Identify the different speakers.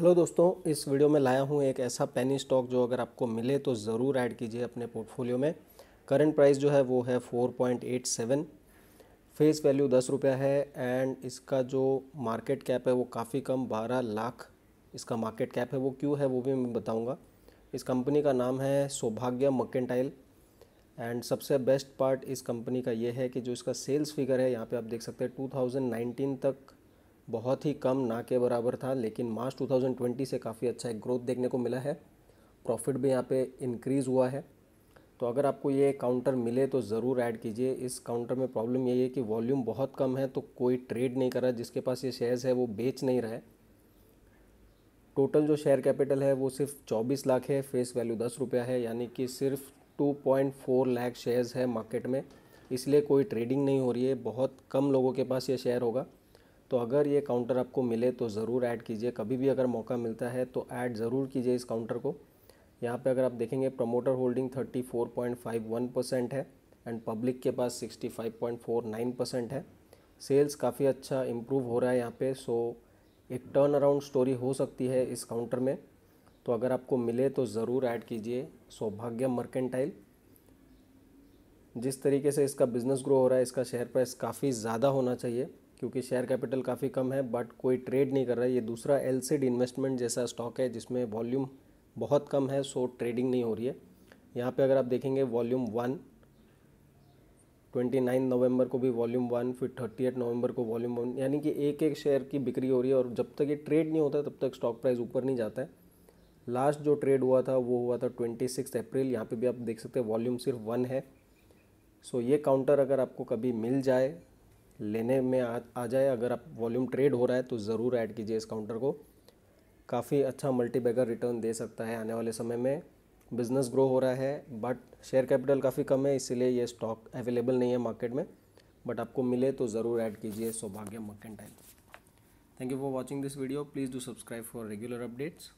Speaker 1: Hello दोस्तों, इस video में लाया हूँ एक ऐसा पेनी स्टॉक जो अगर आपको मिले तो ज़रूर ऐड कीजिए अपने पोर्टफोलियो में। करंट प्राइस जो है वो है 4.87 फेस वैल्यू दस रुपया है एंड इसका जो मार्केट कैप है वो काफ़ी कम 12 लाख इसका मार्केट कैप है। वो क्यों है वो भी मैं बताऊँगा। इस कंपनी का नाम है सौभाग्य मकेंटाइल एंड सबसे बेस्ट पार्ट इस कंपनी का ये है कि जो इसका सेल्स फिगर है, यहाँ पर आप देख सकते हैं 2019 तक बहुत ही कम ना के बराबर था, लेकिन मार्च 2020 से काफ़ी अच्छा एक ग्रोथ देखने को मिला है। प्रॉफिट भी यहाँ पे इंक्रीज़ हुआ है। तो अगर आपको ये काउंटर मिले तो ज़रूर ऐड कीजिए। इस काउंटर में प्रॉब्लम यही है कि वॉल्यूम बहुत कम है तो कोई ट्रेड नहीं कर रहा। जिसके पास ये शेयर्स है, वो बेच नहीं रहा है। टोटल जो शेयर कैपिटल है, वो सिर्फ़ 24 लाख है। फेस वैल्यू दस रुपया है, यानी कि सिर्फ़ 2.4 लाख शेयर्स है मार्केट में। इसलिए कोई ट्रेडिंग नहीं हो रही है। बहुत कम लोगों के पास ये शेयर होगा। तो अगर ये काउंटर आपको मिले तो ज़रूर ऐड कीजिए। कभी भी अगर मौका मिलता है तो ऐड ज़रूर कीजिए इस काउंटर को। यहाँ पे अगर आप देखेंगे प्रमोटर होल्डिंग 34.51 परसेंट है एंड पब्लिक के पास 65.49 परसेंट है। सेल्स काफ़ी अच्छा इम्प्रूव हो रहा है यहाँ पे। सो एक टर्न अराउंड स्टोरी हो सकती है इस काउंटर में। तो अगर आपको मिले तो ज़रूर ऐड कीजिए सौभाग्य मर्केंटाइल जिस तरीके से इसका बिज़नेस ग्रो हो रहा है, इसका शेयर प्राइस काफ़ी ज़्यादा होना चाहिए। क्योंकि शेयर कैपिटल काफ़ी कम है बट कोई ट्रेड नहीं कर रहा है। ये दूसरा एल इन्वेस्टमेंट जैसा स्टॉक है, जिसमें वॉल्यूम बहुत कम है सो ट्रेडिंग नहीं हो रही है। यहाँ पे अगर आप देखेंगे वॉल्यूम वन ट्वेंटी नाइन नवंबर को भी वॉल्यूम वन फिर थर्टी एट नवंबर को वॉल्यूम वन यानी कि एक एक शेयर की बिक्री हो रही है, और जब तक ये ट्रेड नहीं होता तब तक स्टॉक प्राइस ऊपर नहीं जाता है। लास्ट जो ट्रेड हुआ था, वो हुआ था ट्वेंटी सिक्स अप्रैल यहाँ पे भी आप देख सकते हैं वॉल्यूम सिर्फ़ वन है। सो ये काउंटर अगर आपको कभी मिल जाए लेने में आ, आ जाए अगर आप वॉल्यूम ट्रेड हो रहा है तो ज़रूर ऐड कीजिए इस काउंटर को। काफ़ी अच्छा मल्टी बैगर रिटर्न दे सकता है आने वाले समय में। बिज़नेस ग्रो हो रहा है बट शेयर कैपिटल काफ़ी कम है इसीलिए ये स्टॉक अवेलेबल नहीं है मार्केट में। बट आपको मिले तो ज़रूर ऐड कीजिए Saubhagya mercantile thank you for watching this video please do subscribe for regular updates